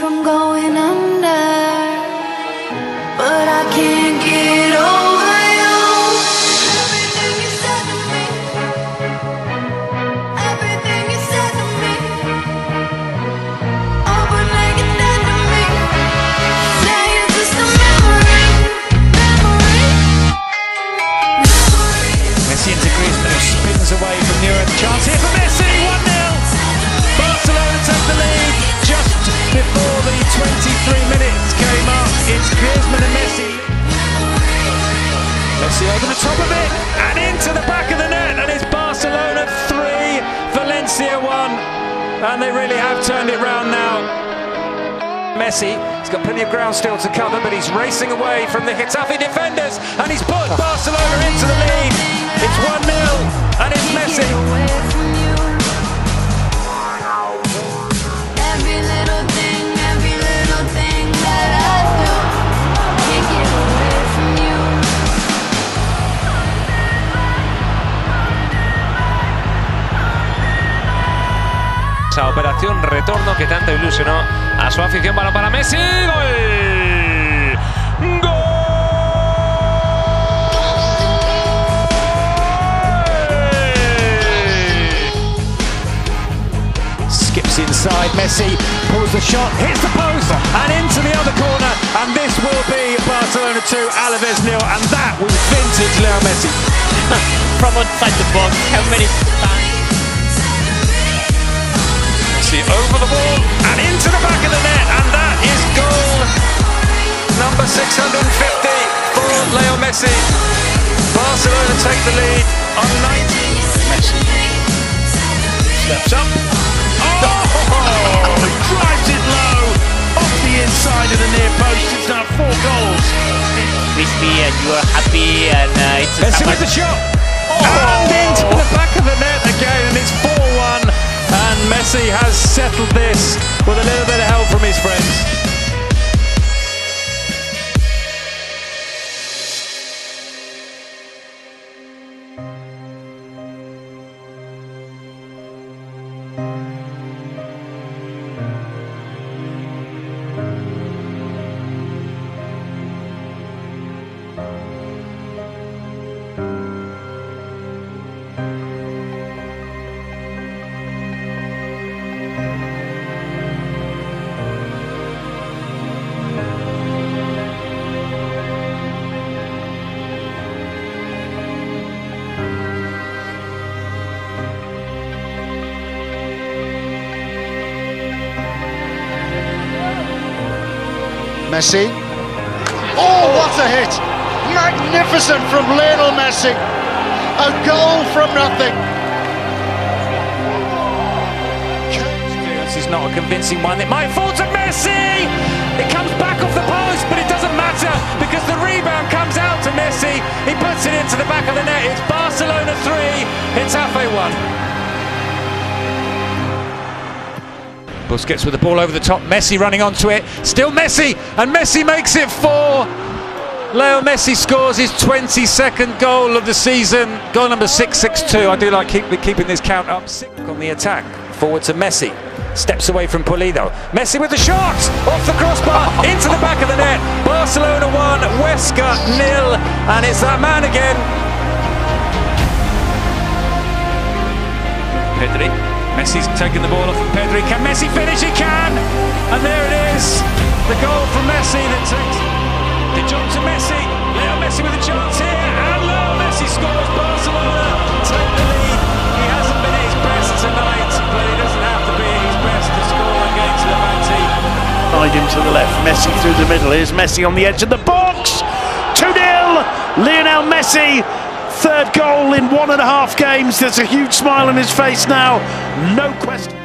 from going under But I can't get over you. Everything you said to me Everything you said to me Oh, but make it dead to me. Say it's just a memory Memory. Memory We're 10 degrees, but it spins away from Europe Chance here for Messi. Messi over the top of it and into the back of the net, and it's Barcelona 3, Valencia 1, and they really have turned it round now. Messi, he's got plenty of ground still to cover, but he's racing away from the Getafe defenders, and he's put Barcelona into the lead. It's 1 0, and it's Messi. Esa operación retorno que tanto ilusionó a su afición. Balón para Messi. ¡Gol! Skips inside, Messi pulls the shot, hits the post, and into the other corner. And this will be Barcelona 2, Alaves nil, and that was vintage Leo Messi. from outside the box. How many? Over the wall and into the back of the net, and that is goal number 650 for Leo Messi. Barcelona take the lead on 90. Messi steps up. Oh, he drives it low off the inside of the near post. It's now four goals. Crispy and you are happy and uh, it's a Messi with the shot. And Messi has settled this with a little bit of help from his friends. Messi. Oh, what a hit! Magnificent from Lionel Messi. A goal from nothing. This is not a convincing one. It might fall to Messi. It comes back off the post, but Busquets with the ball over the top. Messi running onto it. Still Messi, and Messi makes it four. Leo Messi scores his 22nd goal of the season. Goal number 662. I do like keep, keeping this count up. On the attack. Forward to Messi. Steps away from Pulido. Messi with the shot! Off the crossbar, into the back of the net. Barcelona 1, Huesca nil. And it's that man again. Messi's taking the ball off of Pedri. Can Messi finish? He can! And there it is. The goal from Messi that takes De Jong to Messi. Leo Messi with a chance here. And Leo Messi scores. Barcelona take the lead. He hasn't been his best tonight, but he doesn't have to be his best to score against Levante. Side him to the left. Messi through the middle. Here's Messi on the edge of the box. 2 0. Lionel Messi. Third goal in one and a half games. There's a huge smile on his face now. No question.